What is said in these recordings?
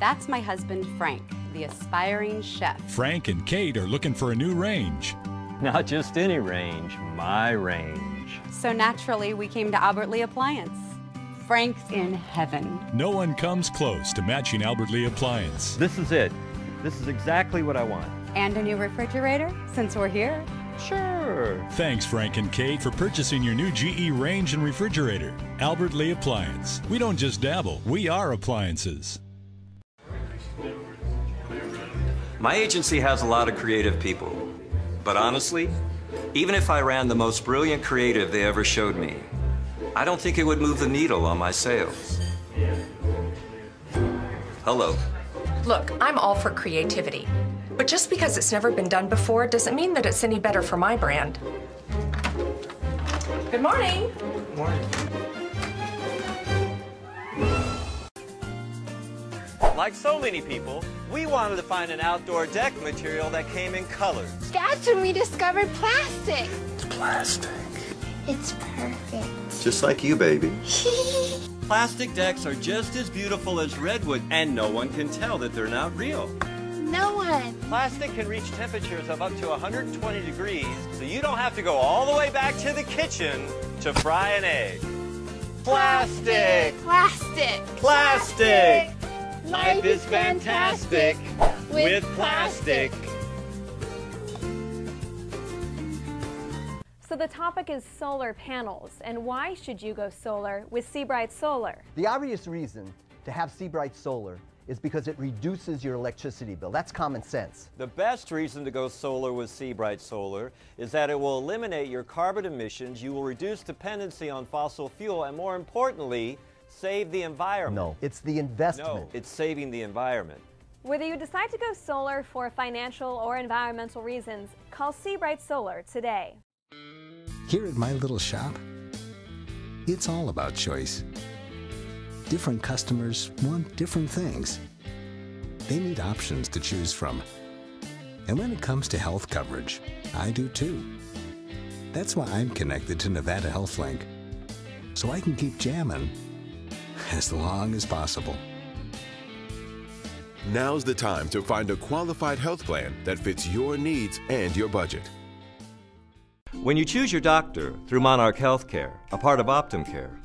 That's my husband, Frank, the aspiring chef. Frank and Kate are looking for a new range. Not just any range, my range. So naturally, we came to Albert Lee Appliance. Frank's in heaven. No one comes close to matching Albert Lee Appliance. This is it. This is exactly what I want. And a new refrigerator, since we're here. Sure. Thanks, Frank and Kate, for purchasing your new GE range and refrigerator. Albert Lee Appliance. We don't just dabble, we are appliances. My agency has a lot of creative people. But honestly, even if I ran the most brilliant creative they ever showed me, I don't think it would move the needle on my sales. Hello. Look, I'm all for creativity. But just because it's never been done before doesn't mean that it's any better for my brand. Good morning. Good morning. Like so many people, we wanted to find an outdoor deck material that came in colors. That's when we discovered plastic. It's plastic. It's perfect. Just like you, baby. Plastic decks are just as beautiful as redwood, and no one can tell that they're not real. No one. Plastic can reach temperatures of up to 120 degrees, so you don't have to go all the way back to the kitchen to fry an egg. Plastic! Plastic. Plastic! Life is fantastic with plastic. So the topic is solar panels, and why should you go solar with Seabright Solar? The obvious reason to have Seabright Solar is because it reduces your electricity bill. That's common sense. The best reason to go solar with Seabright Solar is that it will eliminate your carbon emissions, you will reduce dependency on fossil fuel, and more importantly, save the environment. No, it's the investment. No, it's saving the environment. Whether you decide to go solar for financial or environmental reasons, call Seabright Solar today. Here at my little shop, it's all about choice. Different customers want different things. They need options to choose from. And when it comes to health coverage, I do too. That's why I'm connected to Nevada HealthLink, so I can keep jamming as long as possible. Now's the time to find a qualified health plan that fits your needs and your budget. When you choose your doctor through Monarch Healthcare, a part of Optum Care,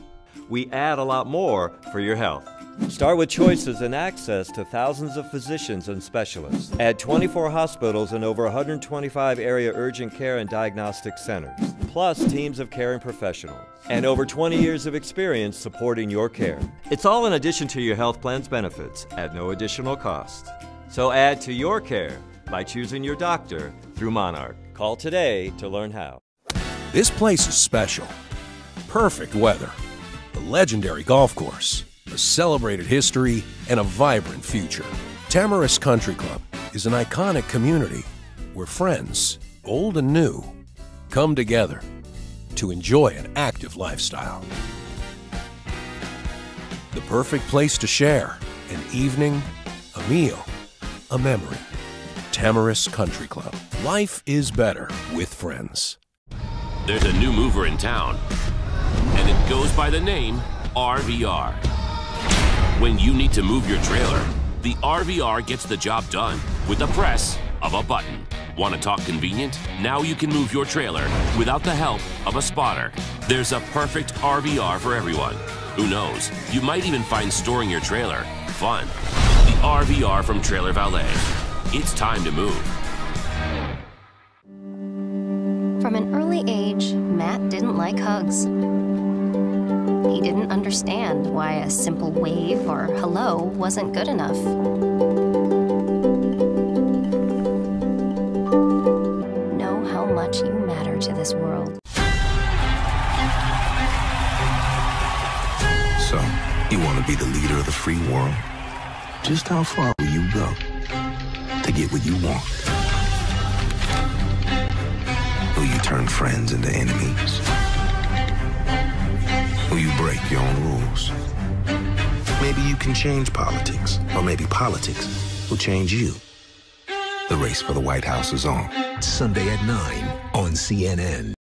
we add a lot more for your health. Start with choices and access to thousands of physicians and specialists. Add 24 hospitals and over 125 area urgent care and diagnostic centers, plus teams of caring professionals, and over 20 years of experience supporting your care. It's all in addition to your health plan's benefits at no additional cost. So add to your care by choosing your doctor through Monarch. Call today to learn how. This place is special. Perfect weather, a legendary golf course, a celebrated history, and a vibrant future. Tamarisk Country Club is an iconic community where friends, old and new, come together to enjoy an active lifestyle. The perfect place to share an evening, a meal, a memory. Tamarisk Country Club. Life is better with friends. There's a new mover in town, and it goes by the name RVR. When you need to move your trailer, the RVR gets the job done with the press of a button. Want to talk convenient? Now you can move your trailer without the help of a spotter. There's a perfect RVR for everyone. Who knows? You might even find storing your trailer fun. The RVR from Trailer Valet. It's time to move. From an early age, Matt didn't like hugs. He didn't understand why a simple wave or hello wasn't good enough. This world. So, you want to be the leader of the free world? Just how far will you go to get what you want? Will you turn friends into enemies? Will you break your own rules? Maybe you can change politics, or maybe politics will change you. The race for the White House is on. Sunday at 9 on CNN.